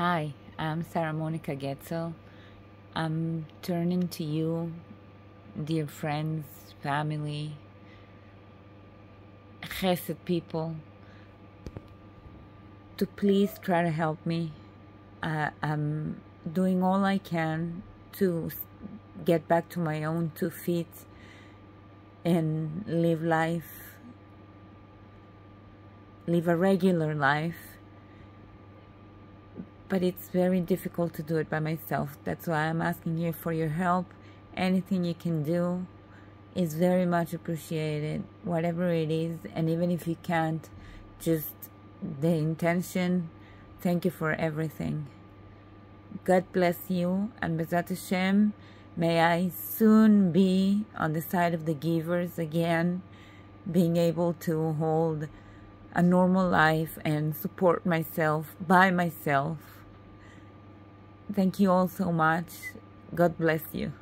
Hi, I'm Sarah Monica Getzel. I'm turning to you, dear friends, family, chesed people, to please try to help me. Uh, I'm doing all I can to get back to my own two feet and live life, live a regular life but it's very difficult to do it by myself. That's why I'm asking you for your help. Anything you can do is very much appreciated, whatever it is. And even if you can't, just the intention, thank you for everything. God bless you, and B'ezrat Hashem, may I soon be on the side of the givers again, being able to hold a normal life and support myself by myself. Thank you all so much. God bless you.